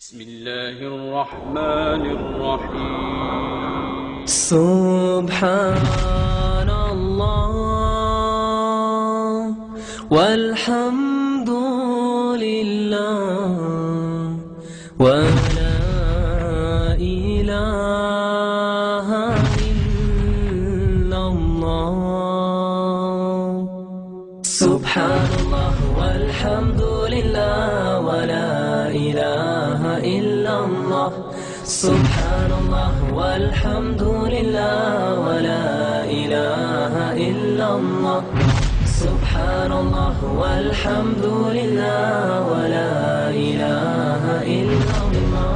بسم الله الرحمن الرحيم. سبحان الله والحمد لله ولا إله إلا الله. سبحان الله والحمد سبحان الله والحمد لله ولا إله إلا الله. سبحان الله والحمد لله ولا إله إلا الله.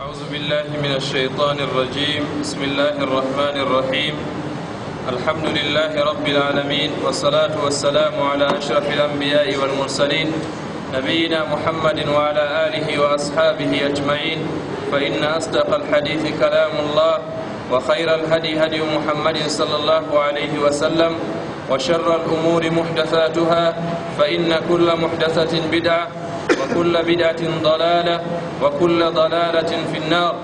أعوذ بالله من الشيطان الرجيم. بسم الله الرحمن الرحيم. الحمد لله رب العالمين والصلاة والسلام على أشرف الأنبياء والمرسلين نبينا محمد وعلى آله وأصحابه أجمعين. فإن أصدق الحديث كلام الله وخير الهدي هدي محمد صلى الله عليه وسلم وشر الأمور محدثاتها فإن كل محدثة بدعة وكل بدعة ضلالة وكل ضلالة في النار.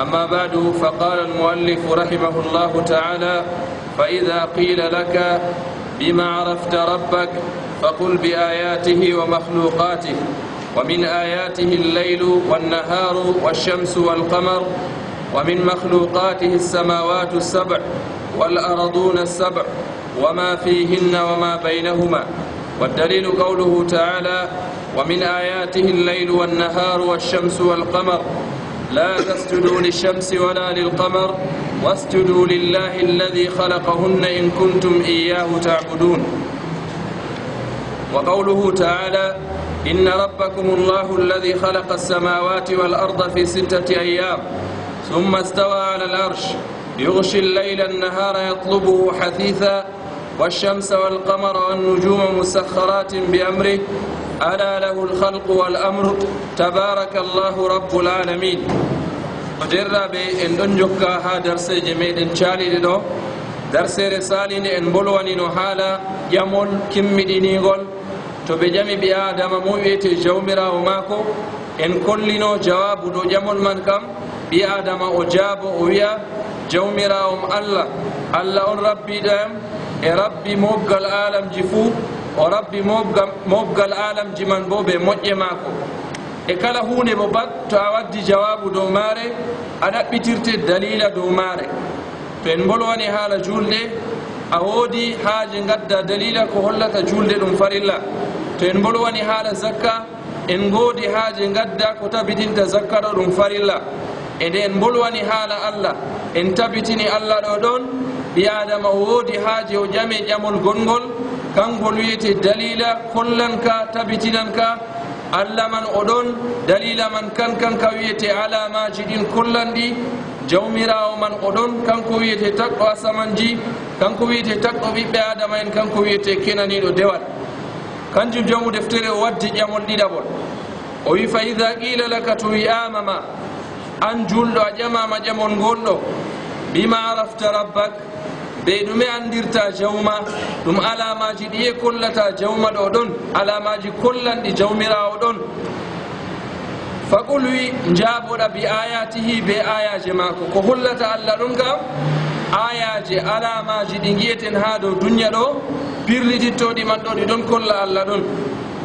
أما بعد فقال المؤلف رحمه الله تعالى فإذا قيل لك بما عرفت ربك فقل بآياته ومخلوقاته. ومن آياته الليل والنهار والشمس والقمر ومن مخلوقاته السماوات السبع والأرضون السبع وما فيهن وما بينهما والدليل قوله تعالى ومن آياته الليل والنهار والشمس والقمر لا تسجدوا للشمس ولا للقمر واسجدوا لله الذي خلقهن إن كنتم إياه تعبدون وقوله تعالى إن ربكم الله الذي خلق السماوات والأرض في ستة أيام ثم استوى على العرش يغشي الليل النهار يطلبه حثيثا والشمس والقمر والنجوم مسخرات بأمره. ألا له الخلق والأمر. تبارك الله رب العالمين. derraɓe en ɗon jokka ha darseje meɗen caliɗe ɗo darsere salinde en bolwanino haala ƴamol to ɓe ƴami ɓi adama mo wiyete jawmirawo maako en kollino jawabu ɗo ƴamol man kam. Ɓi adama o jaabo o wiya jawmirawom allah allah on rabbiɗoam e rabbi mobgal alamji fuu o rabbi mobgal alamji man bo ɓe moƴƴe maako. E kala hunde bo bat to a waddi jawabu dow maare a ɗaɓɓitirte dalila dow maare. To en bolwani haala julde a woodi haaje gadda dalila ko hollata julde ɗum farilla. to en bolwani haala zakka en goodi haaje gadda ko tabitinta zakka ɗo ɗum farilla. E nde en bolwani haala allah en tabitini allah ɗo ɗon ɓi adama woodi haaje o ƴame ƴamol gonngol kangol wiyete dalila kollanka tabitinanka. Allah man oɗon dalila man kan kanka wiyete alamaji ɗin kollanɗi. Jawmirawo man oɗon kanko wiyete taɗɗo asamanji kanko wiyete taɗɗo ɓiɓɓe adama en kanko wiyete kenaniɗo dewal. kanjum joomu deftere o waddi ƴamol ɗiɗaɓol o wi fa ida qila laka to wi'ama ma an julɗo a ƴamama ƴamol gonɗo bima arafta rabbak ɓe ɗume andirta jawma ɗum alamaji ɗiye kollata jawma ɗo ɗon alamaji kollanɗi jawmirawo ɗon. Faqul wi jaboɗa bi ayatihi be ayaje mako ko hollata allah ɗon kam? ayaje alamaji ɗi giyeten ha dow duniya ɗo pirlitittoɗi man ɗo ɗi ɗon kolla allah ɗon.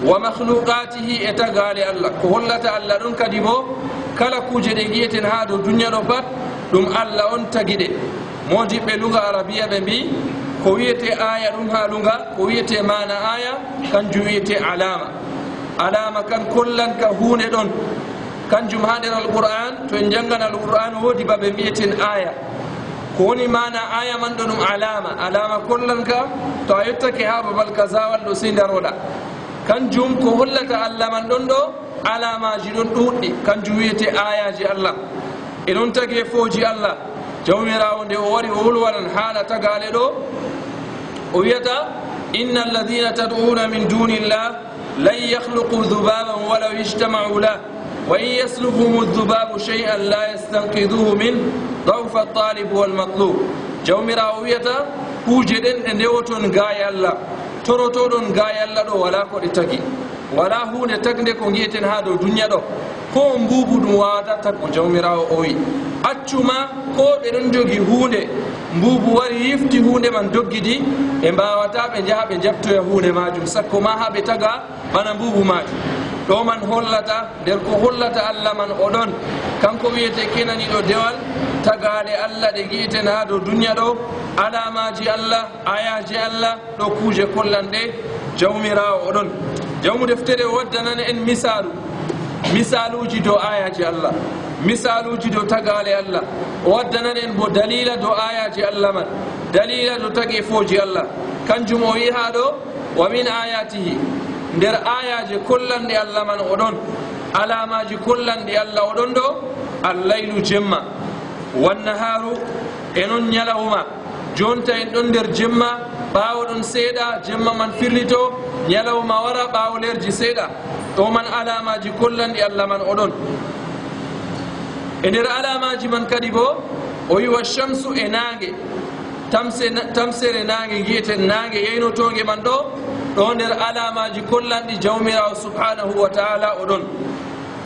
Wa mahluqatihi e tagale allah. Ko hollata allah ɗon kadi bo kala kuje ɗe giyeten ha dow duniya ɗo pat ɗum allah on tagiɗe modiɓɓe luga arabiya ɓe mbi ko wiyete aya ɗum ha luga ko wiyete mana aya kanjum wiyete alama. Alama kan kollan ka hunde ɗon. Kanjum ha nder alquran to en jangana alquran woodi baɓe mbiyeten aya. ko woni mana aya man ɗo ɗum alama. Alama kollan ka to a yettake ha babal kasawal ɗo sey daroɗa kanjum ko hollata allah man ɗon ɗo alamaji ɗon ɗuɗɗi. Kanjum wiyete ayaji allah. E ɗon tagi e fooji allah. Jawmirawo nde o wari o wolwanan haala tagale ɗo o wiyata inna alladina tad'una min duni illah lan yahluqu dhubaban walaw ijtamau lah. وإن يسلبهم الذباب شيئا لا يستنقذوه من ضعف الطالب والمطلوب. جو مراوية كوجدن نيوتون غاي الله. تروتون غاي الله ولا كو ولا هون تكن كونجيتن هادو دنيا ko mbubu ɗum wadata ko jawmirawo o wi. Accuma ko ɓe ɗon jogi hunde mbubu wari yifti hunde man doggidi ɓe mbawata ɓe jaha ɓe jabtoya hunde majum sakko ma ha ɓe taga bana mbubu majum ɗo man hollata nder ko hollata allah man oɗon kanko wiyete kenaniɗo dewal tagaɗe allah ɗe gi'eten ha dow duniya ɗo alamaji allah ayaji allah ɗo kuuje kollanɗe jawmirawo oɗon jawmu deftere o waddanana en misalu misaluji dow ayaji allah. Misaluji dow tagale allah. O waddanan en bo dalila dow ayaji allah man. Dalila dow tagefoji allah. Kanjum o wi ha ɗo wa min ayatihi. Nder ayaji kollanɗi allah man oɗon alamaji kollanɗi allah oɗon ɗo allaylu jemma. Wannaharu enon ñalawma jonta en ɗon nder jemma ɓawo ɗon seeɗa jemma man firlito ñalawma wara ɓawo lerji seeɗa o man alamaji kollanɗi allah man oɗon e nder alamaji man kadi bo o wi wa chamsu e nangue tamsere nangue guiyeten nangue yeynotoge man ɗo ɗo nder alamaji kollanɗi jawmirawo subhanahu wa taala oɗon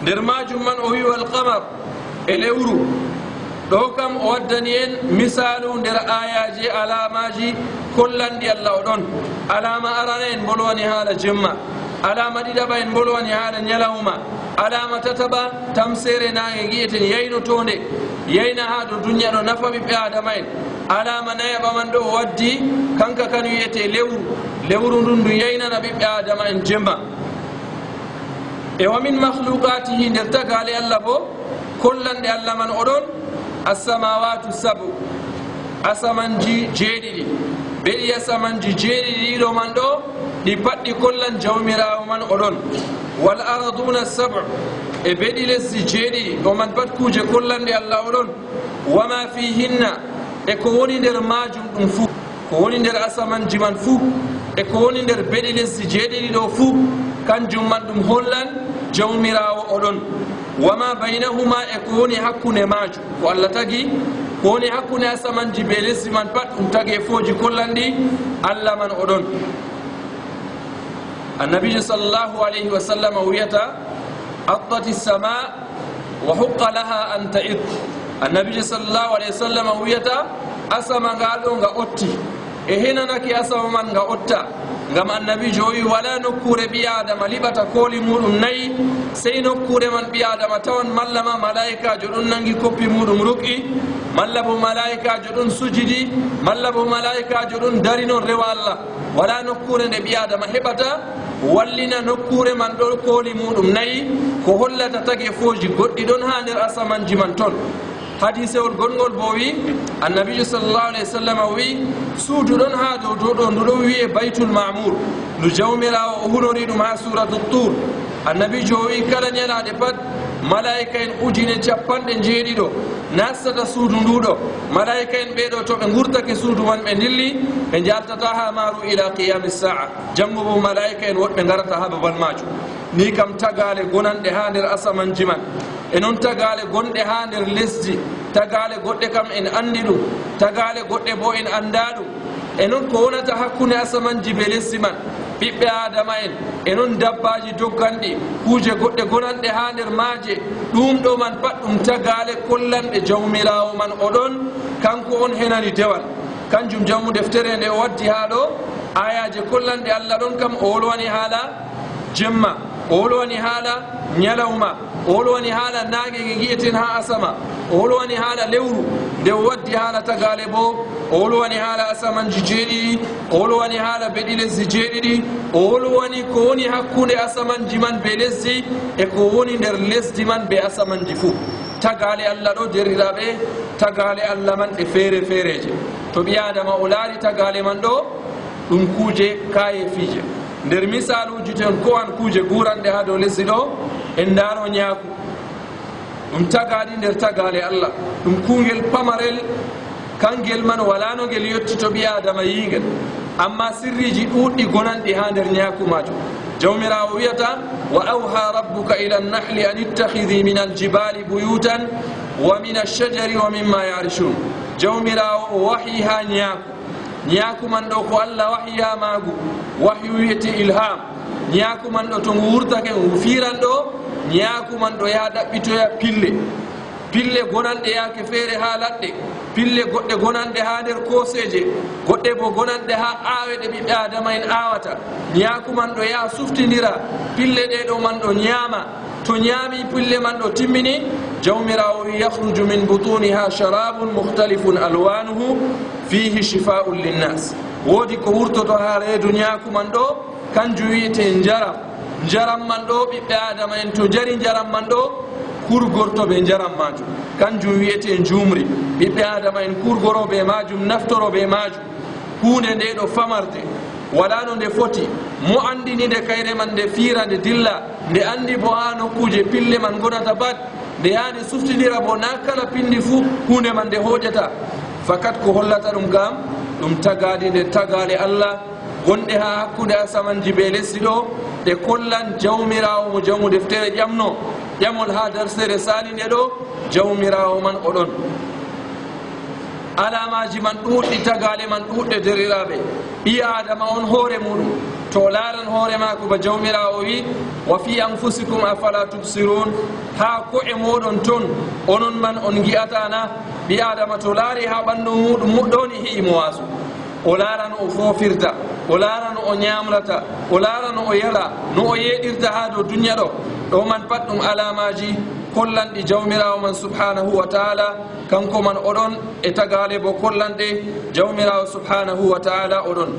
nder majum man o wi walkamar e lewru. Ɗo kam o waddani en misalu nder ayaji alamaji kollanɗi allah oɗon alama arana en bolwani haala jemma. alama ɗiɗaɓa en bolwani haala ñalawma. Alama tataɓa tamsere nage guiyeten yayno tonde yayna ha ɗo duniya ɗo nafa ɓiɓɓe adama en. Alama nayaɓa man ɗo waddi kanka kan wiyete lewru. Lewru ndun ndu yaynana ɓiɓɓe adama en jemma. E wamin mahlukatihi nder tagale allah bo kollanɗe allah man oɗon assamawatu sabu. Asamanji jeeɗiɗi. Ɓeɗi asamanji jeeɗiɗi ɗiɗo man ɗo ɗi patɗi kollan jawmirawo man oɗon. Wal araduna sab e beɗi lesdi jeeɗi o man pat kuuje kollanɗe allah oɗon. Wama fihinna e ko woni nder majum ɗum fuu. Ko woni nder asamanji man fuu. E ko woni nder beɗi lesdi jeeɗiɗi ɗo fuu. Kanjum man ɗum hollan jawmirawo oɗon. Wama baynahuma e ko woni hakkunde majum. Ko allah tagi ko woni hakkunde asamanji be lesdi man pat ɗum tagi e fooji kollanɗi allah man oɗon. النبي صلى الله عليه وسلم ويتا أطت السماء وحق لها أن تئط النبي صلى الله عليه وسلم ويتا أسما قالوا أتي إهنا نكي أسما من أتي ngam annabi joyi wala nokkure ɓi adama liɓata kooli muɗum nayyi sey nokkure man ɓi adama tawan malla ma malaikajo ɗon nangi koppi muɗum ruqi malla bo malaikajo ɗon sujidi malla bo malaikajo ɗon dari noon rewa allah wala nokkure nde ɓi adama heɓata wallina nokkure man ɗo kooli muɗum nayyi ko hollata tagi fooji goɗɗi ɗon ha nder asamanji man toon hadisewol gonngol bo wi annabijo sallllahu alayhi wa sallam wi suudu ɗon ha dow dow ɗo ndu ɗon wiye baytul mamour ndu jawmirawo o hunori ɗum ha suratu tour annabijo o wi kala ñalaɗe pat malaika en ujine capanɗe jeeɗiɗo nastata suudu nduɗo malaika en ɓeɗo to ɓe gurtake suudu man ɓe dilli ɓe jaltata ha maru ila qiyami saa janngo bo malaika en woɗɓe garata ha babal majum ni kam tagale gonanɗe ha nder asamanji man. e noon tagale gonɗe ha nder lesdi tagale goɗɗe kam en andi ɗum tagale goɗɗe bo en anda ɗum. E noon ko wonata hakkude asamanji be lesdi man ɓiɓɓe adama en e noon dabbaji dogganɗi kuuje goɗɗe gonanɗe ha nder maaje ɗum ɗo man pat ɗum tagale kollanɗe jawmirawo man oɗon kanko on henani dewal. Kanjum jammu deftere nde o waddi ha ɗo ayaji kollanɗe allah ɗon kam o wolwani haala jemma o wolwani haala ñalawma o holwani haala naage ge gi'eten ha asama. O holwani haala lewru. Nde o waddi haala tagale bo. O holwani haala asamanji jeeɗiɗi. O holwani haala beɗi lesdi jeeɗiɗi. O holwani ko woni hakkude asamanji man be lesdi e ko woni nder lesdi man be asamanji fuu. Tagale allah ɗo derriraɓe tagale allah man ɗe feere feereje to ɓi adama o laari tagale man ɗo ɗum kuuje kaye fiije nder misaluji ten ko an kuje guranɗe ha dow lesdi ɗo en daro ñaaku ɗum tagaɗi nder tagale allah. Ɗum kungel pamarel kangel man wala no ngel yetti to ɓi adama yingel amma sirriji ɗuɗɗi gonanɗi ha nder ñaaku majum jawmirawo wiyata wa awha rabbuka ila nahli an ittahidi min aljibali buyutan wa min alshajari wa mimma yarishun jawmirawo o wahi ha ñaaku ñaaku man ɗo ko allah wahi ha maagu wahyu wiyete ilham. Ñaakuman ɗo to ngu wurtake ngu firan ɗo ñaakuman ɗo yaha ɗaɓɓitoya pille. Pille gonanɗe yaake feere ha laɗɗe. Pille goɗɗe gonanɗe ha nder koseje goɗɗe bo gonanɗe ha aawe ɗe ɓiɓɓe adama en aawata ñaakuman ɗo yaha suftidira pille ɗeɗo man ɗo ñaama to ñaami pille man ɗo timmini jawmirawo wi yahruju min butuniha sharabun muhtalifun alwanuhu fihi shifa'un linnas woodi ko wurtoto ha reedu ñaakuman ɗo kanjum wiyete jaram jaram man ɗo ɓiɓɓe adama en to jari jaram man ɗo kurgortoɓe jaram majum kanjum wiyete jumri ɓiɓɓe adama en kurgoroɓe majum naftoroɓe majum hunde nde ɗo famarde wala no nde foti. Mo andini nde kayre man nde fiira nde dilla nde andi bo ha nokkuje pille man gonata bat nde yaade suftidira bo na kala pindi fuu hunde man nde hoƴata fakat ko hollata ɗum gam ɗum tagade nde tagale allah gonɗe ha hakkude asamanji be lesdi ɗo ɗe kollan jawmirawo mo jamu deftere ƴamno. Ƴamol ha darsere sali nde ɗo jawmirawo man oɗon. alamaji man ɗuɗɗi tagale man ɗuɗɗe deriraɓe. Ɓi adama on hoore muɗum. To laran hoore mako ba jawmirawo wi wa fi anfusikum afala tubsirun? Ha ko'e moɗon ton onon man on gi'atana ɓi adama to laari ha ɓandu muɗum muɗɗoni hi'i mo wasu. O laarano o fofirta o laarano o ñamrata o laarano o yala no o yeɗirta ha dow duniya ɗo. Ɗo man pat ɗum alamaji kollanɗi jawmirawo man subhanahu wa taala kanko man oɗon e tagale bo kollanɗe jawmirawo subhanahu wa taala oɗon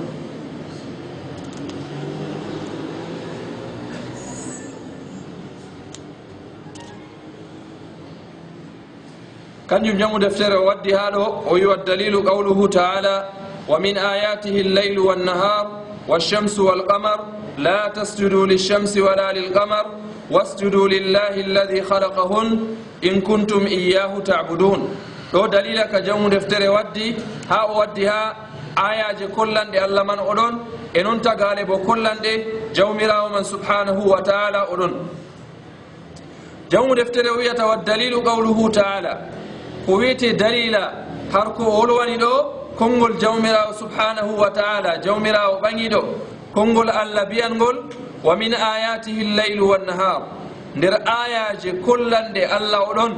kanjum jamu deftere o waddi ha ɗo o wiwa dalilu qawluhu taala wa min ayatihi lleylu wannahar walchamsu walqamar la tasjudu lilchamsi wala lilqamar wasjudu lillahi alladi halakahun in kuntum iyahu tabudun. Ɗo dalila ka jamu deftere waddi ha o waddi ha ayaje kollanɗe allah man oɗon e noon tagale bo kollanɗe jawmirawo man subhanahu wa taala oɗon. Jamu deftere o wiyata wa dalilu qawluhu taala. Ko wiyete dalila har ko wolwani ɗo konngol jawmirawo subhanahu wa taala jawmirawo ɓaŋiɗo konngol allah biyangol wa min ayatihi lleylu wannahar. Nder ayaje kollanɗe allah oɗon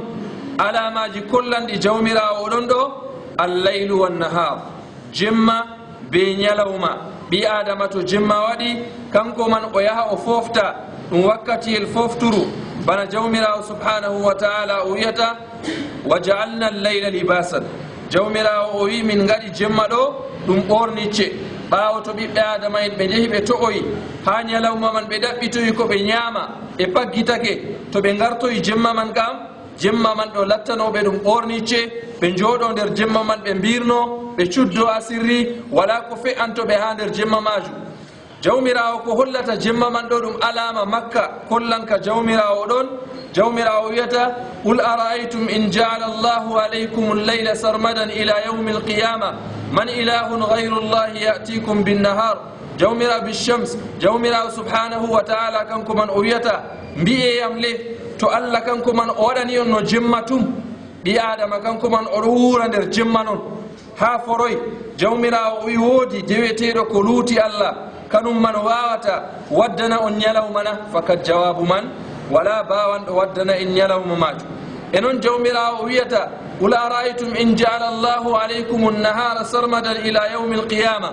alamaji kollanɗi jawmirawo oɗon ɗo allaylu wannahar. Jemma be ñalawma ɓi adama to jemma waɗi kanko man o yaha o fofta ɗum wakkatiyel fofturu bana jawmirawo subhanahu wa taala o wiyata wa jaalna llayla libasan. Jawmirawo o wi min gaɗi jemma ɗo ɗum ɓornicce ɓawo to ɓiɓɓe adama en ɓe njehi ɓe to'oyi ha ñalawma man ɓe ɗaɓɓitoyi ko ɓe ñaama ɓe paggitake to ɓe gartoyi jemma man kam jemma man ɗo lattanoɓe ɗum ɓornice ɓe jooɗo nder jemma man ɓe mbirno ɓe cuddo asirri wala ko fe'antoɓe ha nder jemma majum jawmirawo ko hollata jemma man ɗo ɗum alama makka kollanka jawmirawo ɗon jawmirawo wiyata qul araaytum in jaala allahu alaykum lleyla sarmadan ila yaumi alqiyama man ilahun gayru llahi yatikum binnahar jawmira bichams jawmirawo subhanahu wa taala kanko man o wiyata mbiyeyam le to allah kanko man o waɗani on no jemma tum ɓi adama kanko man oɗo wuura nder jemma noon ha foroy jawmirawo o wi woodi deweteɗo ko luuti allah كنمن واوتا ودنا أن يلومنا فقد جواب من ولا باوا ودنا إن يلوم ماجو إنن جومرا ويتا قل أرأيتم إن جعل الله عليكم النهار سرمدا إلى يوم القيامة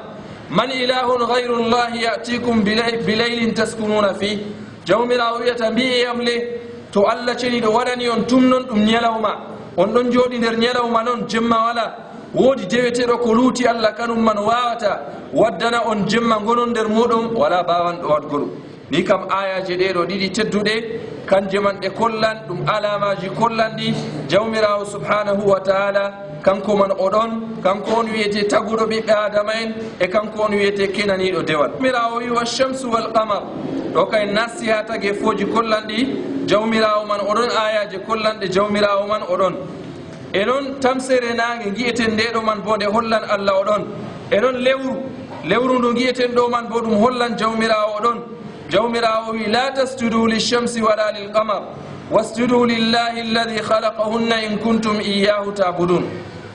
من إله غير الله يأتيكم بليل, بليل تسكنون فيه جومرا ويتا بي أملي تو الله تشريد ولن أم يلوما أن ɗon jooɗi nder ñalawma نون جمع ولا woodi jeweteɗo ko luuti allah kanum man wawata waddana on jemma gonon nder muɗum wala bawanɗo wadgo ɗum. Ni kam ayaji ɗeɗo ɗiɗi tedduɗe kanje man ɗe kollan ɗum alamaji kollanɗi jawmirawo subhanahu wa taala kanko man oɗon kanko on wiyete taguɗo ɓiɓɓe adama en e kanko on wiyete kenaniɗo dewal. Mirawo wi walchamsu walqamar ɗo kay nasti ha tagi e fooji kollanɗi jawmirawo man oɗon ayaji kollanɗe jawmirawo man oɗon. e noon tamsere nage guiyeten ndeɗo man bo nde hollan allah oɗon. E noon lewru lewru ndu guiyeten ɗo man bo ɗum hollan jawmirawo oɗon. Jawmirawo wi la tasjudu lilchamsi wala lilqamar wasjudu lillahi alladi halaqahunna in kuntum iyahu tabudun.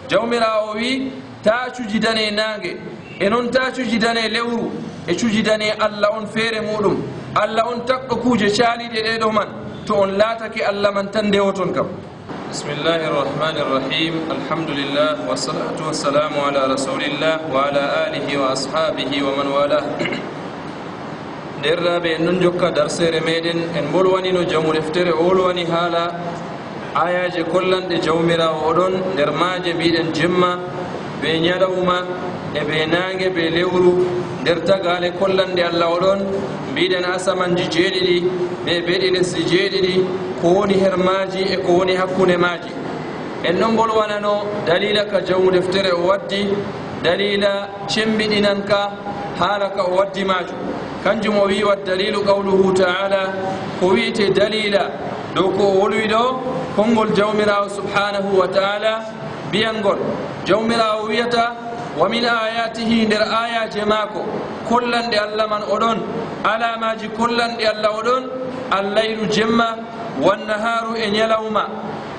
Jawmirawo wi ta cujidane nage e noon ta cujidane lewru e cujidane allah on feere muɗum. Allah on takɗo kuuje caaliɗe ɗeɗo man to on laatake allah man tan ndewoton kam. بسم الله الرحمن الرحيم الحمد لله والصلاة والسلام على رسول الله وعلى آله وأصحابه ومن والاه درنا بأن جوكا درس رميدن إن بلواني نجوم رفتر أولواني هالا آياج كلن دي جومرا وأدن درماج بيدن جمّا be ñalawma e ɓe naange be lewru nder tagaale kollande allah oɗon mbiɗen asamanji jeeɗiɗi ɓe beɗi lesdi jeeɗiɗi ko woni her maaji e ko woni hakkunde maaji. En ɗon ngol wanano dalila ka jawmu deftere o waddi dalila cembiɗinan ka haala ka o waddi majum kanjum o wi waddalilu qawluhu taala ko wiyete dalila dow ko o wolwi ɗo konngol jawmirawo subhanahu wa taala mbiyangol jawmirawo wiyata wa min ayatihi nder ayaje maako kollanɗe allah man oɗon alamaji kollanɗe allah oɗon allaylu jemma wannaharu e ñalawma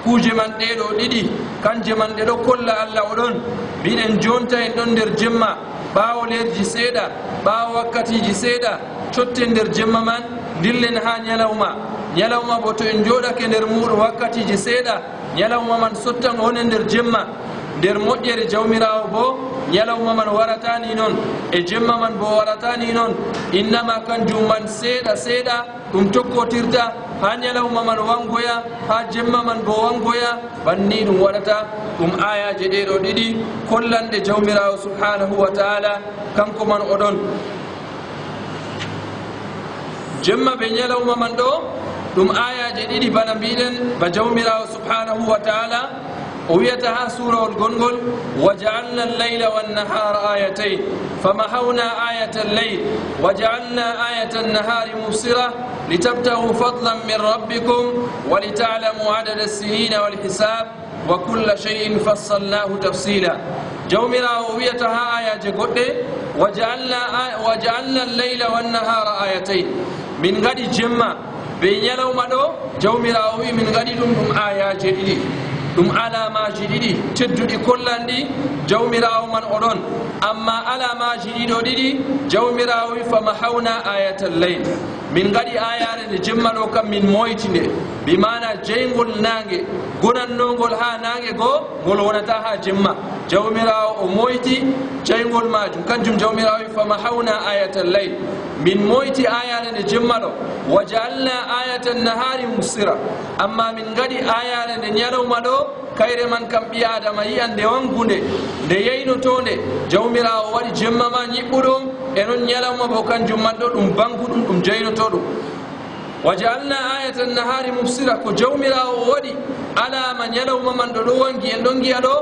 kuuje man ɗeɗo ɗiɗi kanje man ɗe ɗo kolla allah oɗon mbiɗen jonta en ɗon nder jemma ɓaawo lerji seeɗa ɓaawo wakkatiji seeɗa cotte nder jemma man dillen ha ñalawma ñalawma bo to en jooɗake nder muɗum wakkatiji seeɗa ñalawma man sottan wone nder jemma nder moƴƴere jawmirawo bo ñalawma man waratani noon e jemma man bo waratani noon innama kanjum man seeɗa seeɗa ɗum tokkotirta ha ñalawma man wangoya ha jemma man bo wangoya banni ɗum waɗata. Ɗum ayaje ɗeɗo ɗiɗi kollanɗe jawmirawo subhanahu wa taala kanko man oɗon. Jemma ɓe ñalawma man ɗo ɗum ayaje ɗiɗi bana mbiɗen ba jawmirawo subhanahu wa taala ويتها سورة القنقل وجعلنا الليل والنهار آيتين فمحونا آية الليل وجعلنا آية النهار مبصرة لتبتغوا فضلا من ربكم ولتعلموا عدد السنين والحساب وكل شيء فصلناه تفصيلا. جومرا ويتها آية جقل وجعلنا, وجعلنا الليل والنهار آيتين. من غد جمع بين يلوم دو جومرا وي من غد آية جديد ɗum alamaji ɗiɗi tedduɗi kollan ɗi jawmirawo man oɗon. Amma alamaji ɗiɗo ɗiɗi jawmirawo wi fama hawna ayatal leyl min gaɗi ayare nde jemma ɗo kam min moyti nde. Bimana jeygol nangue gonannogol ha nangue goo ngol wonata ha jemma. Jawmirawo o moyti jeygol majum. Kanjum jawmirawo wi fama hawna ayatal leyl min moyti ayare nde jemma ɗo. Wa jaalna ayata nahari musira. Amma min gaɗi ayare nde ñalawma ɗo kayre man kam ɓi adama yiyan nde wangunde nde yeynotonde. Jawmirawo waɗi jemma ma ñiɓɓuɗum e noon ñalawma bo kanjum man ɗo ɗum banguɗum ɗum jeynoto ɗum wa jaalna ayata nahari mubsira ko jawmirawo waɗi alama ñalawma man ɗo ɗo wangi en ɗon giya ɗo?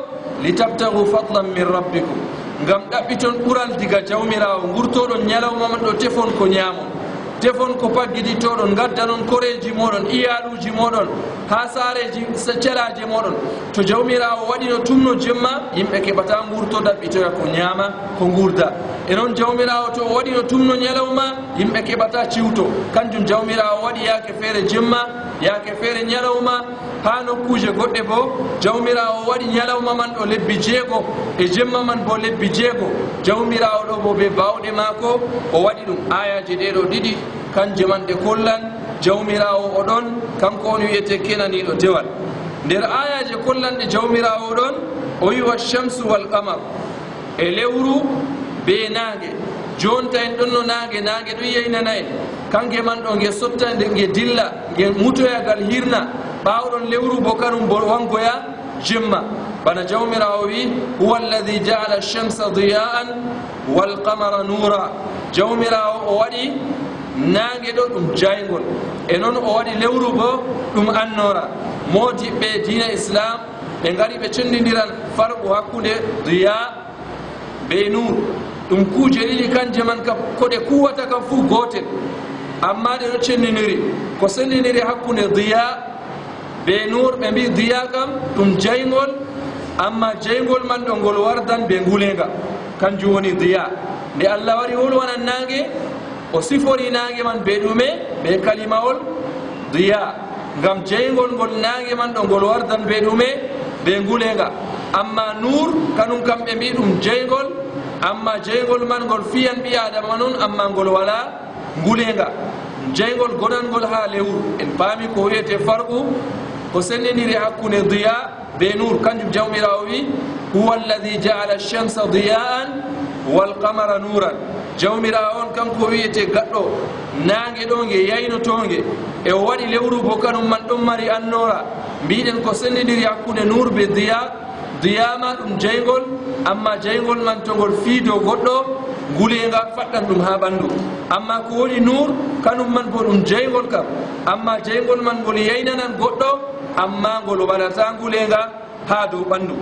Litabtagu fadlan min rabbikum. Ngam ɗaɓɓiton ɓural diga jawmirawo gurtoɗon ñalawma man ɗo tefon ko ñamon defon ko paggiɗittoɗon gaddanon koreji moɗon iyaluji moɗon ha sareji celaji moɗon. To jawmirawo waɗino tumno jemma yimɓe keɓata gurto ɗaɓɓitoya ko ñama ko gurda e noon jawmirawo to o waɗino tumno ñalawma yimɓe keɓata ciwto. Kanjum jawmirawo waɗi yaake feere jemma yaake feere ñalawma ha nokkuje goɗɗe bo jawmirawo waɗi ñalawma man ɗo lebbi jeego e jemma man bo lebbi jeego. Jawmirawo ɗo bo ɓe bawɗe maako o waɗi ɗum ayaji ɗeɗo ɗiɗi. kanje man ɗe kollan jawmirawo oɗon kanko on wiyete kenaniɗo dewal nder ayaji kollanɗe jawmirawo ɗon o wi washamsu wal qamar e lewru be naage jonta en ɗon no naage naage ɗum yeynana en. Kanke man ɗo nge sotta nde nge dilla nge mutoyagal hirna. Ɓawɗon lewru bo kanum bo wangoya jemma. Bana jawmirawo wi huwa alladi jaala shamsa diya'an walqamara nura. Jawmirawo o waɗi nangue ɗo ɗum jaygol e noon o waɗi lewru bo ɗum annora. Modiɓɓe dina islam ɓe gari ɓe condidiran farqu hakkude riya be nour ɗum kuuje ɗiɗi kanje man kam koɗe kuwata kam fuu gotel. Amma ɗe ɗo cendidiri ko sendidiri hakkude riya be nour ɓe mbi riya kam ɗum jaygol amma jeygol man ɗo ngol wardan be ngulenga. Kanjum woni diya nde allah wari wolwana nangue o sifori naange man be ɗume ɓe kalimawol diya. Gam jeygol ngol naange man ɗo ngol wardan be ɗume be ngulenga. Amma nour kanum kam ɓe mbi ɗum jeygol amma jeygol man ngol fiyan ɓi adama noon amma ngol wala ngulenga. Jeygol gonangol ha lewru. En paami ko wiyete farqu ko sennidiri hakkunde diya be nour kanjum jawmirawo wi huwa alladi jaala chamsa diya'an walqamara nouran jawmira on kanko wiyete gaɗɗo nangue ɗo gue yaynotogue e o waɗi lewru bo kanum man ɗon mari annora. Mbiɗen ko sendidiri hakkude nour be diya diyama ɗum jeygol amma jeygol man to ngol fii goɗɗo gulenga faɗɗan ɗum ha ɓandu amma ko woni nour kanum man bo ɗum jeygol kam. Amma jeygol man ngol yaynanan goɗɗo amma ngol waɗata gulenga ha dow ɓandu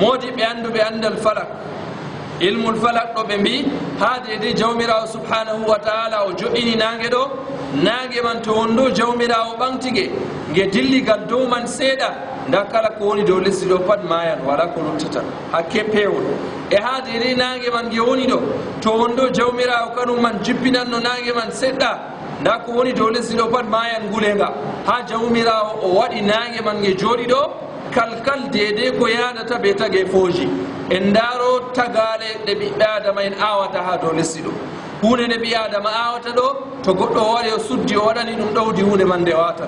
modi ɓe anduɓe andal falak. ilmul falak ɗo ɓe mbi ha dedei jawmirawo subhanahu wa taala o jo'ini nangue ɗo nangue man to won dow jawmirawo ɓamtigue gue dilligal dow man seeɗa nda kala ko woni dow lesdi ɗo pat mayan wala ko luttata hakke pewol e ha dedei nangue man gue woni ɗo to won dow jawmirawo kanum man jippinanno nangue man seɗɗa nda ko woni dow lesdi ɗo pat mayan ngulenga ha jawmirawo o waɗi nangue man gue jooɗi ɗo kalkal dede ko yaɗata ɓe tague fooji. E en daaro tagale ɗe ɓiɓɓe adama en awata ha dow lesdi ɗo. Hunde nde ɓi adama awata ɗo to goɗɗo o waɗi o suddi o waɗani ɗum ɗowdi hunde man nde wata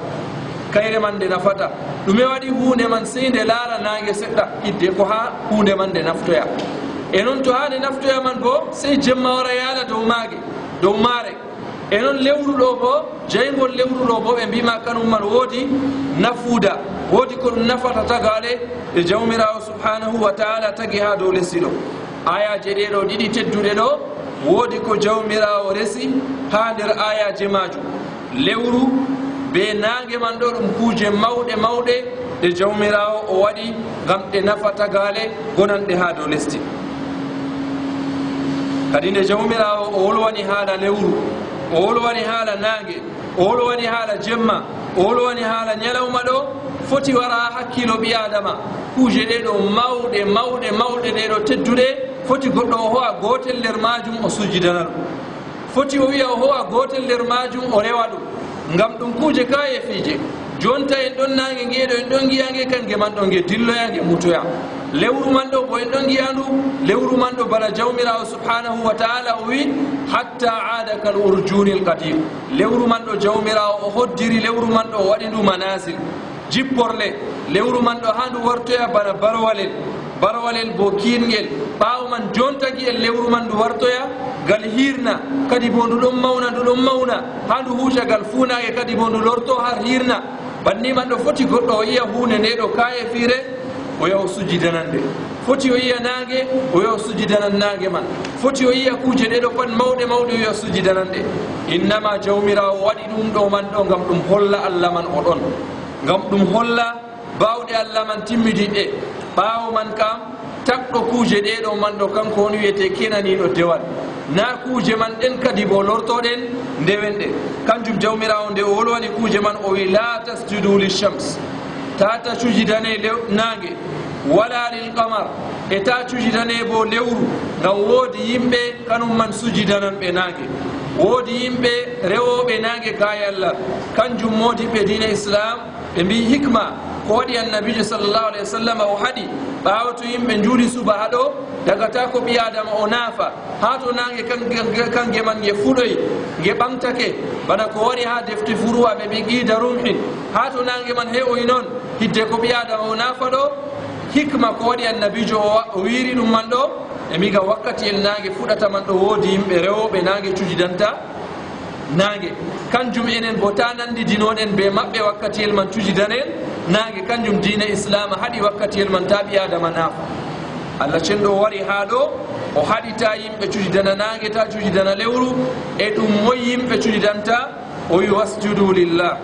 kayre man nde nafata. Ɗume waɗi hunde man sey nde laara nangue seɗɗa idde ko ha hunde man nde naftoya. E noon to ha nde naftoya man bo sey jemma wara yaala dow maage dow maare. e noon lewru ɗo bo jeygol lewru ɗo bo ɓe mbima kanum man woodi nafuuda woodi ko ɗum nafata tagale e jawmirawo subhanahu wa taala tagi ha dow lesdi ɗo. Ayaje ɗeɗo ɗiɗi tedduɗe ɗo woodi ko jawmirawo resi ha nder ayaje majum lewru be nangue man ɗo ɗum kuuje mawɗe mawɗe ɗe jawmirawo o waɗi gam ɗe nafata gaale gonanɗe ha dow lesdi. Kadi nde jawmirawo o wolwani haala lewru o wolwani haala naange o wolwani haala jemma o wolwani haala ñalawma ɗo foti wara hakkilo ɓi adama kuuje ɗeɗo mawɗe mawɗe mawɗe ɗeɗo tedduɗe foti goɗɗo o howa gotel nder majum o sujjidana ɗum. Foti o wiya o howa gotel nder majum o rewa ɗum. Ngam ɗum kuuje ka ye fiije jonta en ɗon naange ngeɗo en ɗon giyange kange man ɗo nge dilloyange mutoya. lewru man ɗo bo en ɗon giyandu lewru man ɗo bala jawmirawo subhanahu wa taala o wi hatta aada kal urjuni l qadim. Lewru man ɗo jawmirawo o hoddiri lewru man ɗo o waɗi ndu manasil. Jipporle lewru man ɗo ha ndu wartoya bana barowalel. Barowalel bo kiingel ɓaawo man jontagi en lewru man ndu wartoya ngal hirna kadi bo ndu ɗon mawna ndu ɗon mawna. Ha ndu huuca ngal fuunage kadi bo ndu lorto har hirna banni man ɗo foti goɗɗo o yiya hunde nde ɗo kaye fiire. o yaha o sujjidanan ɓe foti o yiya naage o yaha o sujjidanan naage man. Foti o yiya kuuje ɗeɗo pat mawɗe mawɗe o yaha sujjidanan ɗe innama jawmirawo waɗi ɗum ɗo man ɗo gam ɗum holla allah man o ɗon gam ɗum holla bawɗe allah man timmidiɗɗe ɓaawo man kam takɗo kuuje ɗeɗo man ɗo kanko on wiyete kenaniɗo dewal. Na kuuje man ɗen kadi bo lortoɗen ndewen ɗe. Kanjum jawmirawo nde o wolwani kuuje man o wi la tasjudu lishams tata sujidane naage wala lil qamar. E ta cujidane bo lewru. Ngam woodi yimɓe kanum man sujidanan ɓe naage woodi yimɓe rewoɓe naage kayallah kanjum moodi ɓe dina islam ɓe mbi hikma ko waɗi annabijo sallllahu alayhi wa sallam o haɗi ɓaawa to yimɓe juuli suba haɗo daga ta ko ɓi adama o naafa. Ha to naange kangue man nge fuɗoy nge ɓamtake. Bana ko wari ha defte furuwa ɓe ɓi qida rumhin. Ha to naange man hewoy noon hidde ko ɓi adama o naafa ɗo hikma ko waɗi annabijo o wiiri ɗum man ɗo e miga wakkati el naange fuɗata man ɗo woodi yimɓe rewoɓe naange cujidanta naange kanjum enen bo ta nanndidinoɗen be maɓɓe wakkatiyel man cujidanen en kanjum dina islama haɗi wakkatiyel man ta ɓi adama naafa allah cenɗo wari ha ɗo o haɗita yimɓe cujidana naange ta cujidana lewru e ɗum moy yimɓe cujidanta o wi wasjudu lillah.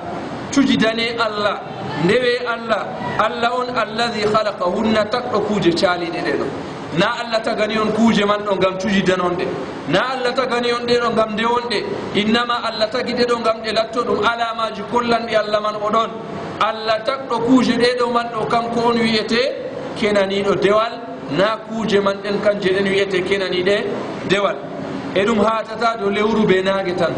Cujidane allah. ndewe allah allah on alladi halaka hunna takɗo kuuje caaliɗe ɗe ɗo. Na allah tagani on kuuje man ɗo ngam cujidanonɗe. Na allah tagani on ɗeɗo ngam ndewonɗe innama allah tagi ɗeɗo ngam ɗe latto ɗum alamaji kollanɗi allah man o ɗon allah takɗo kuuje ɗeɗo man ɗo kanko on wiyete kenaniɗo dewal. Na kuuje man ɗen kanje ɗen wiyete kenaniɗe dewal. E ɗum hatata dow lewru be naage tan.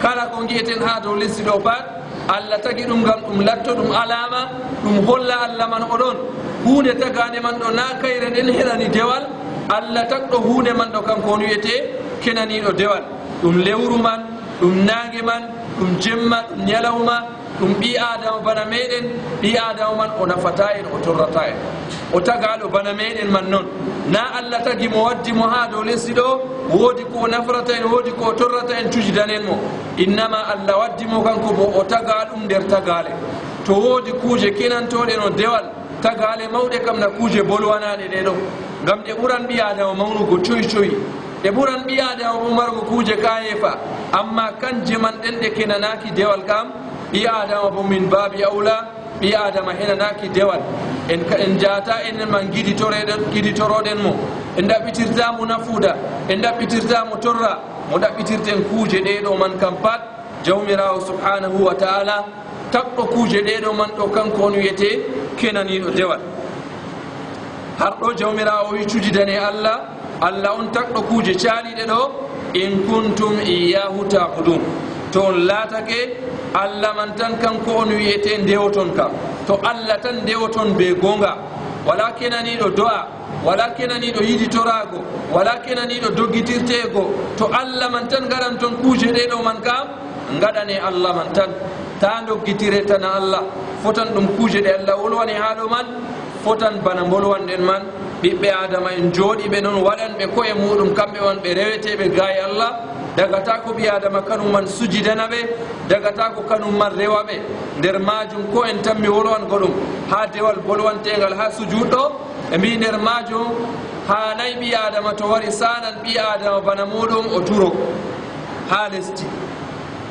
Kala ko gi'eten ha dow lesdi ɗo pat allah tagi ɗum gam ɗum latto ɗum alama ɗum holla allah man oɗon. Hunde tagade man ɗo na kayre nden heɗani dewal. Allah tagɗo hunde man ɗo kanko on wiyete kenaniɗo dewal. Ɗum lewru man ɗum naange man ɗum jemma ɗum ñalawma ɗum ɓi adama bana meɗen ɓi adama man o nafata en o torrata en o tagaɗo bana meɗen man noon na allah tagi mo waddi mo ha dow lesdi ɗo woodi ko nafrata en woodi ko torrata en cujidanen mo. Innama allah waddi mo kanko bo o taga ɗum nder tagale. To woodi kuuje kenantoɗe no dewal tagale mawɗe kam na kuuje bolwanaɗe ɗe ɗo. Ngam ɗe ɓuran ɓi adama mawnugo coyi coyi. Ɗe ɓuran ɓi adama bo margo kuuje kayefa. Amma kanje man ɗen ɗe kenanaki dewal kam ɓi adama bo min baabi awla ɓi adama henanaki dewal. En en jata enen ma giɗitoreɗen giɗitoroɗen mo. En ɗaɓɓitirtamo nafuuda en ɗaɓɓitirtamo torra mo ɗaɓɓitirten kuuje ɗeɗo man kam pat jawmirawo subhanahu wa taala taɓɗo kuuje ɗeɗo man ɗo kanko on wiyete kenaniɗo dewal. Har ɗo jawmirawo wi cujidane allah allah on taɓɗo kuuje caaliɗe ɗo in kuntum iyahu tahudun to on laatake allah man tan kanko on wiyete ndewoton kam to allah tan ndewoton be gonga. Wala kenaniɗo do'a wala kenaniɗo yiditorago wala kenaniɗo doggitirtego to allah man tan garan ton kuuje ɗeɗo man kam gaɗane allah man tan. Ta doggitire tana allah. Fotan ɗum kuuje ɗe allah wolwani ha ɗo man fotan bana bolwanɗen man. Ɓiɓɓe adama en jooɗiɓe noon waɗanɓe koye muɗum kamɓe on ɓe reweteɓe gaye allah. dagata ko ɓi adama kanum man sujidana ɓe dagata ko kanum man rewa ɓe nder majum ko en tan mi wolwan ɗum ha dewal bolwantegal ha sujuɗɗo e mbi nder majum ha nayi ɓi adama to wari sanan ɓi adama bana muɗum o turo ha lesdi.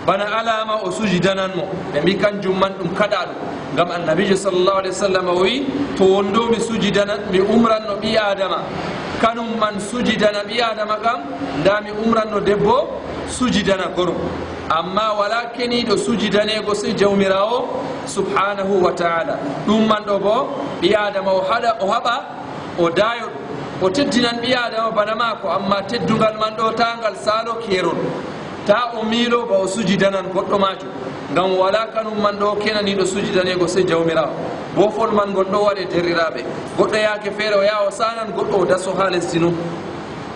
Bana alama o sujidanan mo ɓe mbi kanjum man ɗum kaɗa ɗum. Gam annabijo sallllahu alih w sallam o wi to wondo mi sujidanan mi umranno ɓi adama. kanum man sujidana ɓi adama kam nda mi umranno debbo sujidana goro amma wala keniɗo sujidanego sey jawmirawo subhanahu wa taala. Ɗum man ɗo bo ɓi adama o haɗa o haɓa o dayo o teddinan ɓi adama bana mako amma teddugal man ɗo tangal salo keron ta o miilo ba o sujidanan goɗɗo majum ngam wala kanum man ɗo kenaniɗo sujidanego sey jawmirawo. wofol man gon ɗo waɗe derriraɓe goɗɗo yaake feere o yaha o sanan goɗɗo o daso ha lesdi no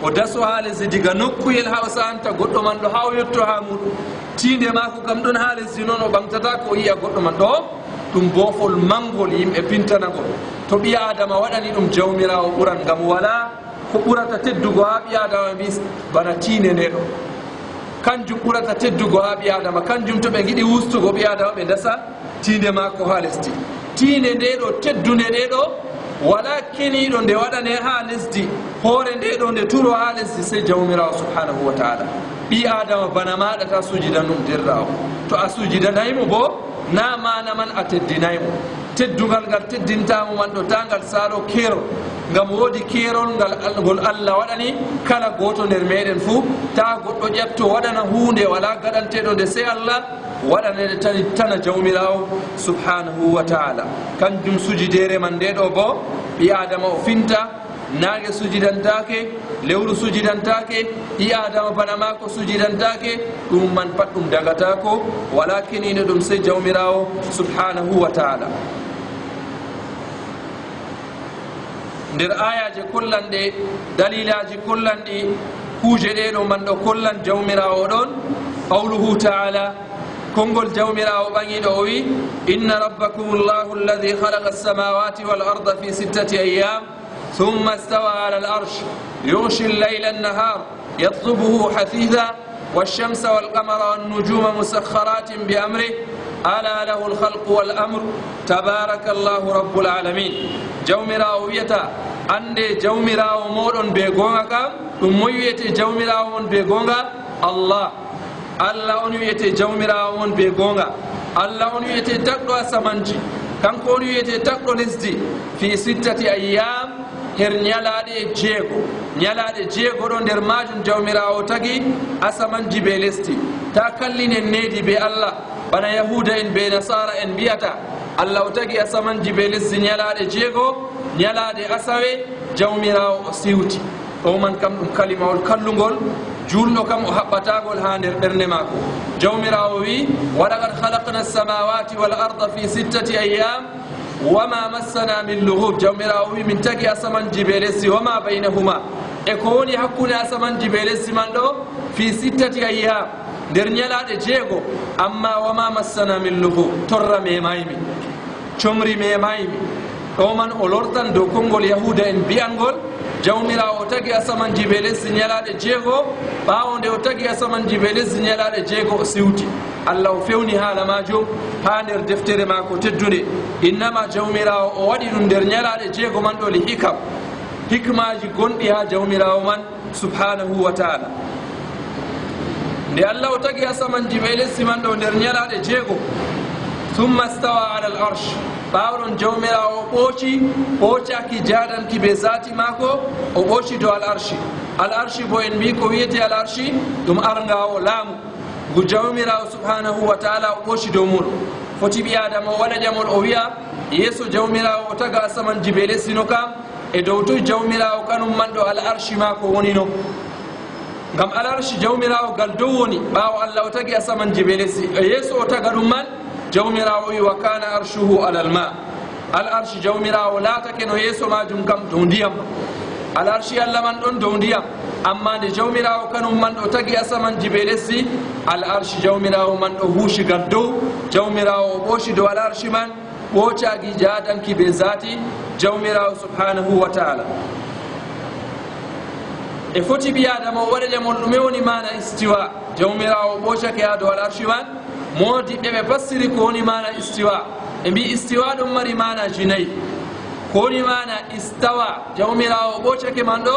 o daso ha lesdi diga nokkuyel ha o santa goɗɗo man ɗo ha o yetto ha muɗum. Tiinde mako kam ɗon ha lesdi noon o ɓamtata ko yiya goɗɗo man ɗo ɗum bofol mangol yimɓe pintanagol to ɓi adama waɗani ɗum jawmirawo ɓuran gam wala ko ɓurata teddugo ha ɓi adama mbi bana tiine nde ɗo. Kanjum ɓurata teddugo ha ɓi adama kanjum to ɓe giɗi wustugo ɓi adama ɓe dasa tiinde mako ha lesdi. tiinde nde ɗo teddude nde ɗo wala keniɗo nde waɗane ha lesdi hoore nde ɗo nde turo ha lesdi sey jawmirawo subhanahu wa taala. Ɓi adama bana maɗa ta sujidan ɗum derɗawo to a sujidanaymo bo na mana man a teddinaymo teddugal ngal teddintamo man ɗo ta ngal saalo keerol ngam woodi keerol ngal ngol allah waɗani kala goto nder meɗen fuu ta goɗɗo ƴetto waɗana hunde wala gaɗanteɗo nde sey allah waɗanede tani tana jawmirawo subhanahu wa taala. Kanjum sujidere man nde ɗo bo ɓi adama o finta naage sujidantake lewru sujidantake ɗi adama bana ma ko sujidantake ɗum man pat ɗum dagatako wala kenino ɗum sey jawmirawo subhanahu wa taala. Nder ayaji kollanɗe dalilaji kollanɗi kuuje ɗeɗo man ɗo kollan jawmirawo ɗon qawluhu taala كنقل أو وبني دووي. إن ربكم الله الذي خلق السماوات والأرض في ستة أيام ثم استوى على الأرش يغشي الليل النهار يطلبه حثيثا والشمس والقمر والنجوم مسخرات بأمره. ألا له الخلق والأمر. تبارك الله رب العالمين. جومرا ويتا أن جومرا ومور بيغونكا ثم يتي جومرا بيغونكا الله. allah on wiyete jawmirawo on be gonga allah on wiyete daɗɗo asamanji kanko on wiyete daɗɗo lesdi. Fi sittati ayyam her ñalaɗe e jeego. Ñalaɗe jeego ɗo nder majum jawmirawo tagi asamanji be lesdi. Ta kallinen needi be allah. Bana yahuda en be nasara en mbiyata. Allah o tagi asamanji be lesdi ñalaɗe jeego ñalaɗe asawe jawmirawo o siwti. o man kam ɗum kalimawol kallugol julɗo kam o haɓɓatagol ha nder ɓernde mako jawmirawo wi walakad halakna samawati wal arda fi sittati ayyam wama massana min luhub jawmirawo wi min tagi asamanji be lesdi wama baynahuma. E ko woni hakkude asamanji be lesdi man ɗo fi sittati ayyam nder ñalaɗe jeego. Amma wama massana min lugub torra memaymi comri memaymi. Ɗoman o lortan dow konngol yahuda en mbiyangol jawmirawo tagi asamanji be lesdi ñalaɗe jeego ɓawo nde o tagi asamanji be lesdi ñalaɗe jeego o siwti allah o fewni haala majum ha nder deftere mako teddude innama jawmirawo o waɗi ɗum nder ñalaɗe jeego man ɗo li hikam. Hikmaji gonɗi ha jawmirawo man subhanahu wa taala. Nde allah o tagi asamanji ɓe lesdi man ɗo nder ñalaɗe jeego thumma stawa ala l arche ɓawɗon jawmirawo o ɓooci ɓoocaki jadanki ɓe zati maako o ɓooci dow al archi al archi bo en mbi ko wiyete al archi ɗum arngawo laamu ngu jawmirawo subhanahu wa taala o ɓooci dow muɗum foti ɓi adama o waɗa ƴamol o wiya yeeso jawmirawo o taga asamanji ɓe lessino kam e dow jawmirawo jawmirawo gal dow woni ɓawo allah o tagi lessi e yeeso o taga ɗum man جومراوي وكان أرشه على الماء. الأرش جومراو لا تكنه يسو ما جمكم تونديم الأرش اللمن أن تونديم أما جومراو كانوا من أتقي أسمن جبيلسي الأرش جومراو من أهوش قدو جومراو بوش دو الأرش من. بوشاقي جادن كي بذاتي جومراو سبحانه وتعالى e foti ɓi adama o waɗele mon ɗume woni mana istiwa. Jawmirawo ɓocake ha dow al archi man. Modiɓɓe ɓe passiri ko woni mana istiwa. Ɓe mbi istiwa ɗum mari mana junayi ko woni mana istawa. Jawmirawo ɓocake man ɗo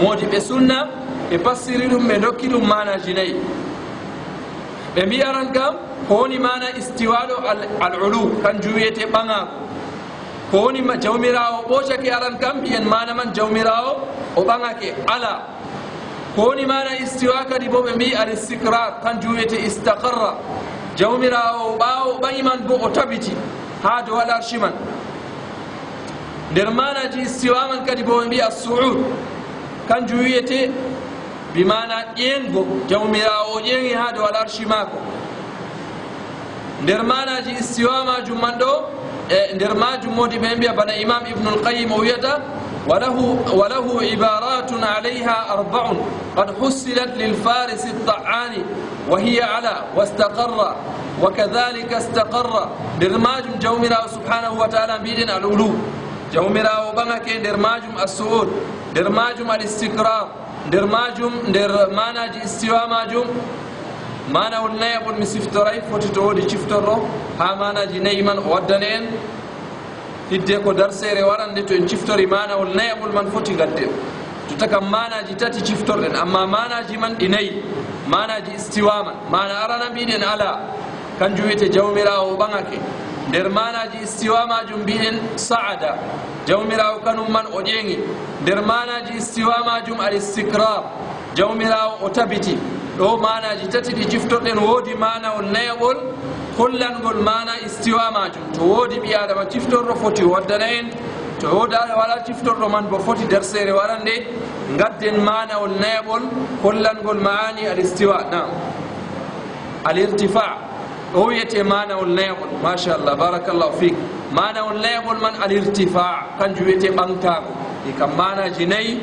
modiɓɓe sunna ɓe passiri ɗum ɓe dokki ɗum mana junayi ɓe mbi aran kam ko woni mana istiwaɗo al ulu kanjum wiyete ɓagako ko woni jawmirawo ɓocake aran kam mbiyen mana man jawmirawo o ɓagake ala. Ko woni mana istiwa kadi bo ɓe mbi al isticrar kanjum wiyete istaqarra jawmirawo ɓawo ɓayiman bo o tabiti ha dow alarshi man nder manaji istiwaman kadi bo ɓe mbi assuud kanjum wiyete bimana ƴeengo jawmirawo o ƴeeŋi ha dow alarshi mako nder manaji istiwa majum man ɗo e nder majum modi ɓe mbiya bana imam ibnu lqayim o wiyata وله, وله عبارات عليها أربع قد حسلت للفارس الطعان وهي على واستقر وكذلك استقر درماج جومرا سبحانه وتعالى بيدن العلو جومرا وبنك درماج السعود درماج الاستقرار درماج درماناج استواء ماجم manawol nayabol mi siftoray foti to wodi ciftorɗo ha manaji nayi en hidde ko darsere warande to en ciftori manawol nayabol man foti gadden to takam manaji tati ciftorɗen amma manaji man ɗi nayi manaji istiwa man mana arana mbiɗen ala kanjum wiyete jawmirawo ɓagake nder manaji istiwa majum mbiɗen saada jawmirawo kanum man o ƴeeŋi nder manaji istiwa majum al isticrar jawmirawo o tabiti ɗo manaji tati ɗi ciftorɗen woodi manawol nayaɓol hollangol mana istiwa majum to woodi ɓi adama ciftorɗo foti waddana en to woda wala ciftorɗo man bo foti darsere warande gadden manawol nayaɓol hollangol maani al istiwa nam al irtifa ɗo wiyete manawol nayaɓol machallah barakallahu fik. Manawol nayaɓol man al irtifa kanjum wiyete ɓantago ɗi kam manaji nayyi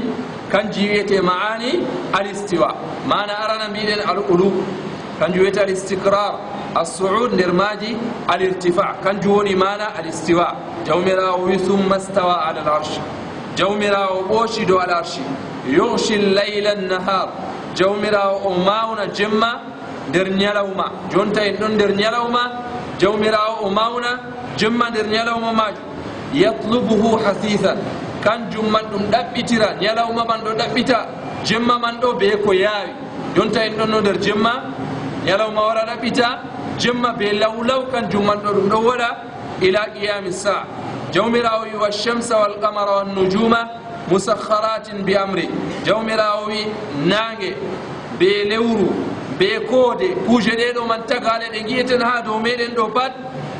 kanji wiyete maani al istiwa. Mana arana mbiɗen al ulu كنجو يتا الاستقرار الصعود نرماجي الارتفاع. كنجو نمانا الاستواء. جومي راو ثم استوى على العرش. جومي راو بوشد على العرش. يغشي الليل النهار. جومي راو أماونا جمّا درنيا لوما جونتا يندون درنيا لوما جومي راو أماونا جمّا درنيا لوما ماج. يطلبه حثيثا. كان جمّا نمدأ بيترا نيا لوما من دمدأ بيتا جمّا من دو بيكو ياري جونتا يندون در جمّا. ñalawma wara ɗaɓɓita jemma be lawlaw kan jummanɗo ɗum ɗo waɗa ila qiyami sa. Jawmirawo wi walchamsa walkamara wannujuma musakharatin bi amri. Jawmirawo wi nange be lewru be koode. Kuje ɗeɗo man tagale ɗe giyeten ha dow meɗen ɗo pat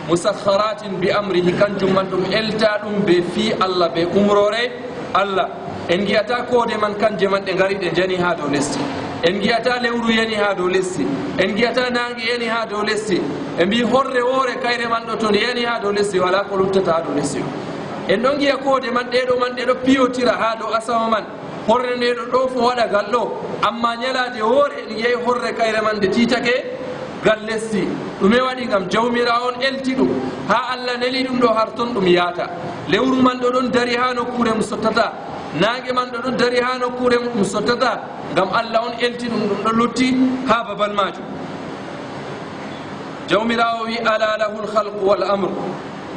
musakharatin bi amrihi. Kanjum man ɗum elta ɗum be fi allah be umrore allah. En giyata koode man kanje man ɗe gari ɗe jani ha dow lesdi. en giyata lewru yani ha dow lesdi. En giyata nangue yani ha dow lesdi. E mbi horre woore kayre man ɗo to nde yani ha dow lesdi wala ko luttata ha dow lesdi o. En ɗon giya koode man ɗeɗo man ɗeɗo piyotira ha dow asama man. Horre ndeɗo ɗo fo waɗa gal ɗo. Amma ñalade hoore en yehi horre kayre man nde titake gal lesdi. Ɗume waɗi gam jawmira on elti ɗum. Ha allah neli ɗum ɗo har ton ɗum yaata. Lewru man ɗo ɗon dari ha nokkure mum sottata. nangue man ɗo ɗon dari ha nokkure mum ɗum sottata gam allah on elti ɗum ɗum ɗo lutti ha babal majum. Jawmirawo wi ala lahul halqu wal amre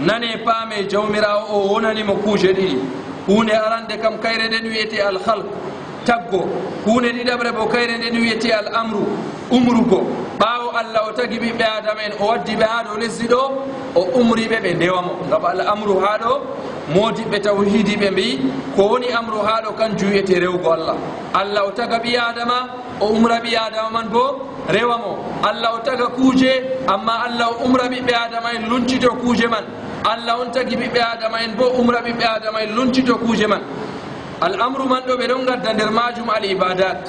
nane paame jawmirawo o wonanimo kuuje ɗiɗi. Hunde arande kam kayre nden wiyete alhalq taggo. Hunde ɗiɗaɓre bo kayre nden wiyete al amru umrugo. Ɓawo allah o tagi ɓiɓɓe adama en o waddi ɓe ha ɗo lesdi ɗo o umriɓe ɓe ndewamo gam al amru ha ɗo modiɓe tawhidiɓe mbi ko woni amru haɗo kanjum wiyete rewgo allah. Allah o taga ɓi adama o umra ɓi adama man bo rewamo allah o taga kuuje amma allah o umra ɓiɓɓe adama en luncito kuuje man. Allah on tagi ɓiɓɓe adama en bo umra ɓiɓɓe adama en luncito kuuje man. Al amru man ɗo ɓe ɗon gadda nder majum al ibadat.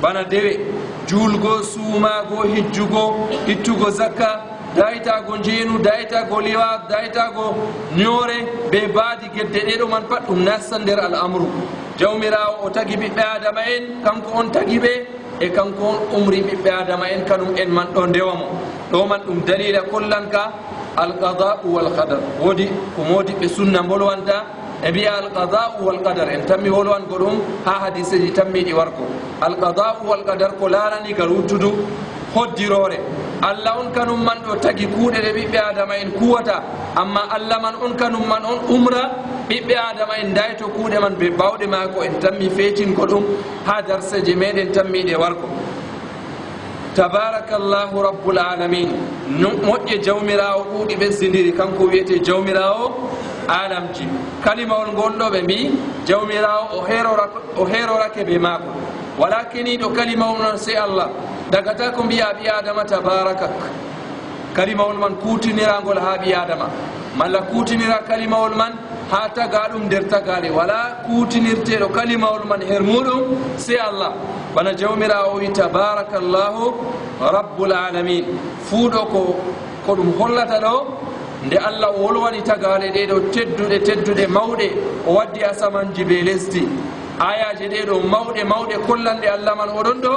Bana dewe juulgo suumago hijjugo ittugo zakka dayitago njeenu dayitago liwa dayitago ñoore ɓe baadi gedde ɗeɗo man pat ɗum nasta nder al amru jawmirawo o tagi ɓiɓɓe adama en kanko on tagi ɓe e kanko on umri ɓiɓɓe adama en kanum en man ɗo ndewamo. Ɗo man ɗum dalila kollanka alqada'u walqadar. Woodi ko modiɓɓe sunna mbolwanta e mbiya alqada'u walqadar. En tammi holwango ɗum ha hadiseji tammiɗi warko. Alqada'u walqadar ko larani gal wuttudu hoddirore allah on kanum man ɗo tagi kuuɗe ɗe ɓiɓɓe adama en kuwata amma allah man on kanum man on umra ɓiɓɓe adama en dayi to kuuɗe man be bawɗe maako en tanmi feetinko ɗum ha darseje meɗen tanmiɗe warko. Tabarakallahu rabbul alamin moƴƴe jawmirawo ɗuuɗi ɓesdidiri kanko wiyete jawmirawo alamji kalimawol gonɗo ɓe mbi jawmirawo o herorake be maako. wala keniɗo kalimawol noon se allah. Dagata ko mbiya ɓi adama tabarakak. Kalimawol man kutiniragol ha ɓi adama malla kutinira kalimawol man ha taga ɗum nder tagale wala kutinirteɗo kalimawol man her muɗum se allah. Bana jawmirawo wi tabarakallahu rabbul alamin fuuɗo ko ko ɗum hollata ɗo nde allah o wolwani tagale ɗeɗo tedduɗe tedduɗe mawɗe. O waddi asamanji be lesdi. ayaje ɗe ɗo mawɗe mawɗe kollanɗe allah man oɗon ɗo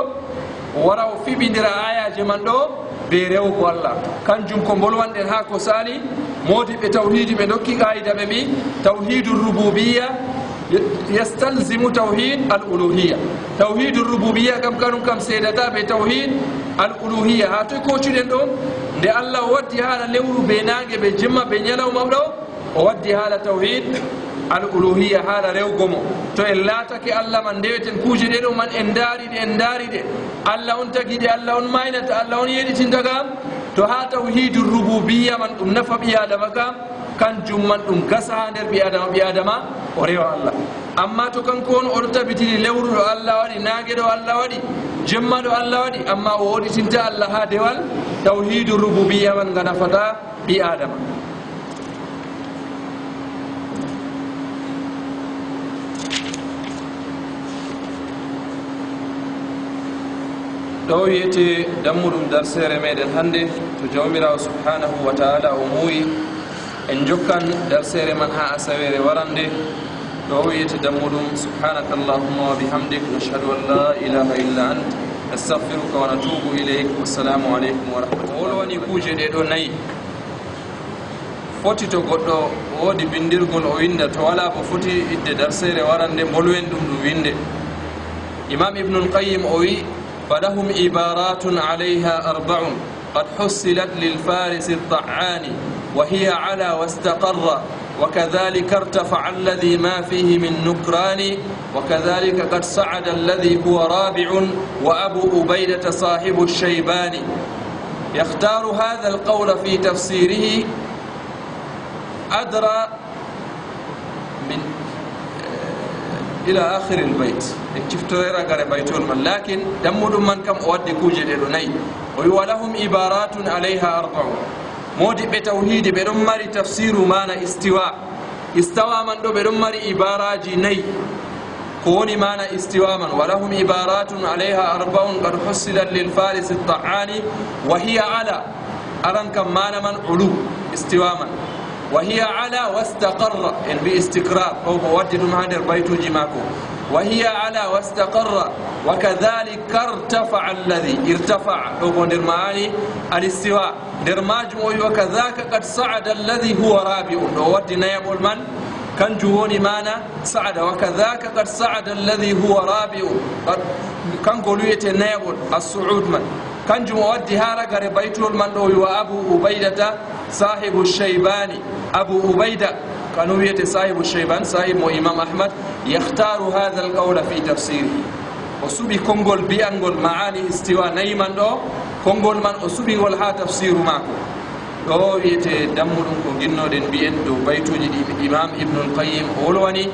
wara o fiɓidira ayaje man ɗo be rewko allah. Kanjum ko bolwanɗen ha ko sali modiɓe tawhidi ɓe dokki qayida ɓe ɓi tawhidu rububiya yastalzimu tawhid al uluhiya tawhidu rububiya kam kanum kam seedata ɓe tawhid al uluhiya ha toy kocuɗen ɗo nde allah o waddi haala lewru be nangue ɓe jimma ɓe ñalawma ɗo o waddi haala tawhid al uluhiya haala rewgomo to en laatake allah man ndeweten kuuje ɗeɗo man en daariɗe en daariɗe allah on tagiɗe allah on maynata allah on yeɗitinta kam. To ha tawhidu rububiya man ɗum nafa ɓi adama kam kanjum man ɗum gasa ha nder ɓi adama ɓi adama o rewa allah. Amma to kanko on oɗo tabitini lewru ɗo allah waɗi naagueɗo allah waɗi jemma ɗo allah waɗi amma o woɗitinta allah ha dewal tawhidu rububiya man ga nafata ɓi adama ɗo wiyete dammuɗum darsere meɗen hannde to jawmirawo subhanahu wa taala o muuyi en jokkan darsere man ha asawere warande. Ɗo wiyete dammuɗum subhanaka allahumma wa bihamdik nashhadu an la ilaha illa ant astahfiruka wa natubu ileyk wassalamu aleykum wa rahmatullah wolwani kuuje ɗe ɗo nayi? Foti to goɗɗo woodi bindirgol o winda to wala bo foti idde darsere warande bolwen ɗum ɗum winde imam ibnul qayim o wi فلهم عبارات عليها أربع قد حصلت للفارس الطعان وهي على واستقر وكذلك ارتفع الذي ما فيه من نكران وكذلك قد صعد الذي هو رابع وأبو أبيدة صاحب الشيبان. يختار هذا القول في تفسيره أدرى من إلى آخر البيت. اكتفتويرا غير بيتون من لكن دمود من كم أود كوجي لني ويولهم إبارات عليها أربع. مودي بتوحيد برمار تفسير معنى استواء. استواء من دو برمار عباراجي ني كوني معنى استواء من. ولهم إبارات عليها أربع قد حصلت للفارس الطعاني وهي على. أرنكم معنى من علو. استواء من. وهي على واستقر. يعني باستقرار فهو ودن هذا البيتوجي جماكو. وهي على واستقر. وكذلك ارتفع الذي ارتفع. هو نرماي الاستواء. درماج وكذاك قد صعد الذي هو رابع. ودن يقول من كان جووني مانا صعد. وكذاك قد صعد الذي هو رابع. كان قولوا يتنايب الصعود من. كنجم ودي هارا غري بيت المندوي وابو عبيدة صاحب الشيباني ابو عبيدة كنوية صاحب الشيبان صاحب امام احمد يختار هذا القول في تفسيره وسبي كونغول بيانغول معاني استواء نيمان دو كونغول من وسبي غول ها تفسير معكم دو يتي دمو دنكو جنو دن بيان دو بيتو جدي امام ابن القيم اولواني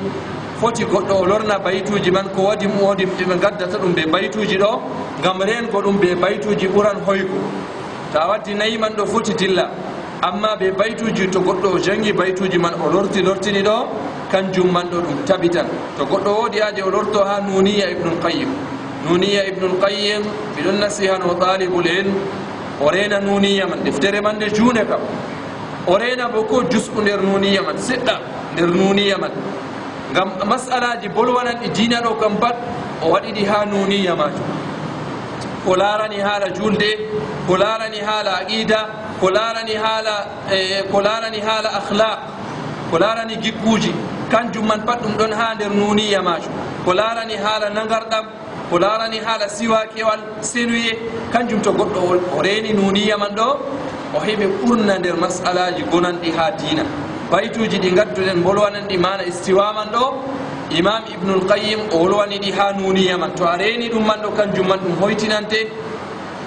foti goɗɗo o lorna baytuji man ko waɗi modi ɓe gaddata ɗum ɓe baytuji ɗo gam rengo ɗum ɓe baytuji ɓuran hoygu. To a waddi nayi man ɗo foti dilla. Amma ɓe baytuji to goɗɗo o jangi baytuji man o lorti lortini ɗo kanjum man ɗo ɗum tabitan. To goɗɗo woodi haaje o lorto ha nuniya ibnul qayim nuniya ibnul qayim miɗon nasihano talibul ilm o rena nuniya man. Deftere man nde juune kam. O rena bo ko jusɓu nder nuniya man seɗɗa nder nuniya man. gam masalaji bolwanan ɗi e dina ɗo kam pat o waɗiɗi ha nuniya majum. Ko larani haala julde ko larani haala aqida ko larani haala ko e, larani haala ahlaq ko larani gikkuji. Kanjum man pat ɗum ɗon ha nder nuniya majum. Ko larani haala nagarɗam ko larani haala siwa kewal senuye. Kanjum to goɗɗo o reni nuniya man ɗo o heɓe ɓurna nder masalaji gonanɗi ha dina baytuji ɗi gadduɗen bolwanan ɗi mana istiwaman ɗo imam ibnulqayim o wolwani ɗi ha nuniya man. To a reni ɗum man ɗo kanjum man ɗum hoytinante.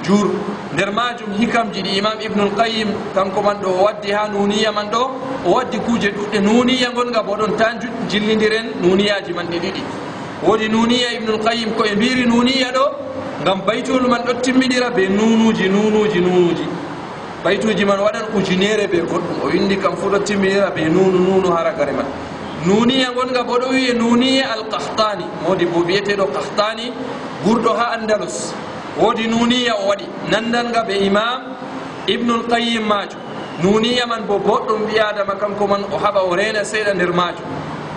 Jur nder majum hikamji ɗi imam ibnulqayim kanko man ɗo o waddi ha nuniya man ɗo o waddi kuuje ɗuɗɗe nuniya gonga bo ɗon tan jillidiren nuniyaji man ɗi ɗiɗi. Woodi nuniya ibnulqayim koye mbiri nuniya ɗo gam baytolu man ɗo timmiɗira be nunuji nunuji nunuji baytuji man waɗan ujunere be goɗɗum o windi kam fuu ɗo timminira be nunu nunu haragare man. Nuniya gonga bo ɗo wiye nuniya al kahtani modi bo biyeteɗo kahtani gurɗo ha andalus. Woodi nuniya o waɗi nandanga ɓe imam ibnul qayim majum. Nuniya man bo boɗɗum ɓi adama kanko man o haɓa o rena seeɗa nder majum.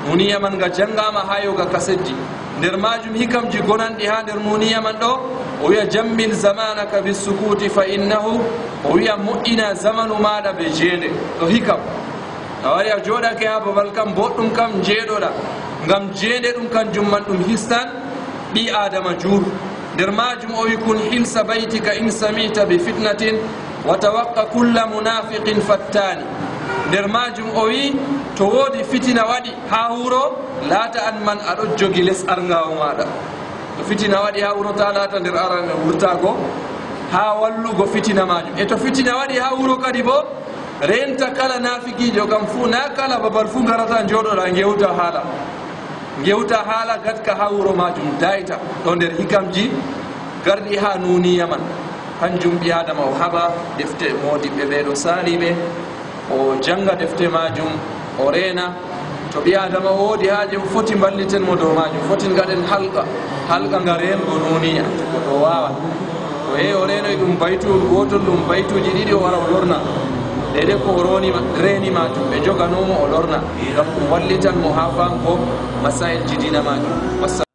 Nuniya man nga janngama ha yoga kasedji nder majum hikamji gonanɗi ha nder nuniya man ɗo o wiya jammin zamanaka bi sukuti fa innahu o wiya moƴƴina zamanu maɗa ɓe jeende ɗo hikam a wari a joɗake ha babal kam boɗɗum kam jeeɗoɗa ngam jeende ɗum kanjum man ɗum histan ɓi adama juuru nder majum o wi kun hilsa baytika in samita bi fitnatin wa tawaqqa kulla munafiqin fattani. Nder majum o wi to woodi fitina waɗi ha wuro laata an man aɗo jogi les argawo maɗa. to fitina waɗi ha wuro ta laata nder aran wurtago ha wallugo fitina majum e to fitina waɗi ha wuro kadi bo renta kala nafikijo kam fuu na kala babal fuu garata joɗoɗa gewta haala. Gewta haala gatka ha wuro majum dayta ɗo nder hikamji garɗi ha nuniya man. Hanjum ɓi adama o haɓa defte modiɓɓe ɓeɗo saliɓe o janga defte majum o rena to ɓi adama woodi haaje o foti balliten mo dow majum foti gaɗen halqa halqa nga rengo nuniya o wawan to yehi o renoy ɗum baytu gotol ɗum baytuji ɗiɗi o wara o lorna. Ɗeɗe ko reni majum ɓe joganomo o lorna. Ngam ɗum wallitan mo ha fanko masailji dina majum